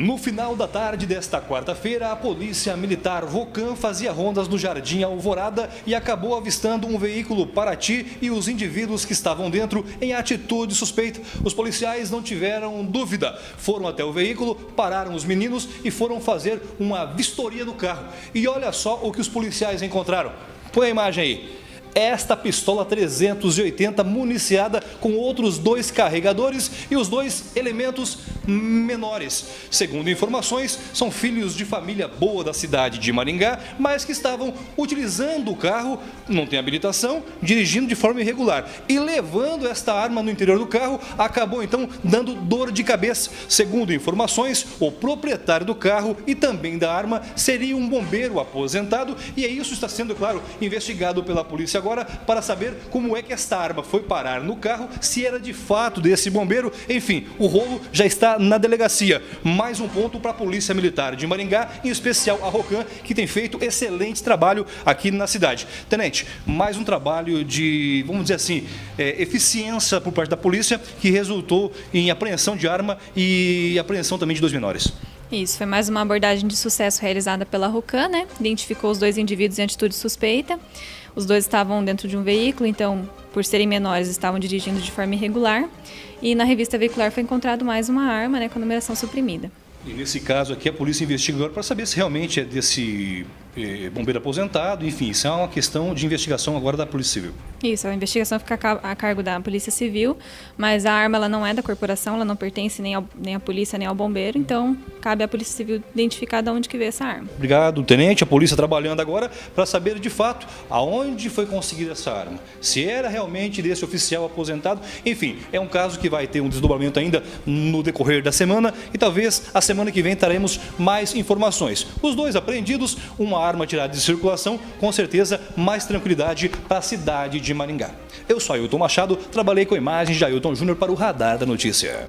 No final da tarde desta quarta-feira, a polícia militar Rocan fazia rondas no Jardim Alvorada e acabou avistando um veículo Paraty e os indivíduos que estavam dentro em atitude suspeita. Os policiais não tiveram dúvida, foram até o veículo, pararam os meninos e foram fazer uma vistoria do carro. E olha só o que os policiais encontraram. Põe a imagem aí esta pistola 380 municiada com outros dois carregadores e os dois elementos menores. Segundo informações, são filhos de família boa da cidade de Maringá, mas que estavam utilizando o carro, não tem habilitação, dirigindo de forma irregular e levando esta arma no interior do carro, acabou então dando dor de cabeça. Segundo informações, o proprietário do carro e também da arma seria um bombeiro aposentado e é isso está sendo, claro, investigado pela polícia agora para saber como é que esta arma foi parar no carro, se era de fato desse bombeiro. Enfim, o rolo já está na delegacia. Mais um ponto para a Polícia Militar de Maringá, em especial a Rocan, que tem feito excelente trabalho aqui na cidade. Tenente, mais um trabalho de, vamos dizer assim, é, eficiência por parte da polícia que resultou em apreensão de arma e apreensão também de dois menores. Isso, foi mais uma abordagem de sucesso realizada pela ROCAN, né? Identificou os dois indivíduos em atitude suspeita. Os dois estavam dentro de um veículo, então, por serem menores, estavam dirigindo de forma irregular. E na revista veicular foi encontrado mais uma arma, né, com numeração suprimida. E nesse caso aqui, a polícia investiga agora para saber se realmente é desse bombeiro aposentado, enfim, isso é uma questão de investigação agora da Polícia Civil. Isso, a investigação fica a cargo da Polícia Civil, mas a arma ela não é da corporação, ela não pertence nem, ao, nem à polícia nem ao bombeiro, então cabe à Polícia Civil identificar de onde que veio essa arma. Obrigado, tenente. A polícia trabalhando agora para saber de fato aonde foi conseguida essa arma. Se era realmente desse oficial aposentado, enfim, é um caso que vai ter um desdobramento ainda no decorrer da semana e talvez a semana que vem teremos mais informações. Os dois apreendidos, arma tirada de circulação, com certeza mais tranquilidade para a cidade de Maringá. Eu sou Ailton Machado, trabalhei com imagens de Ailton Júnior para o Radar da Notícia.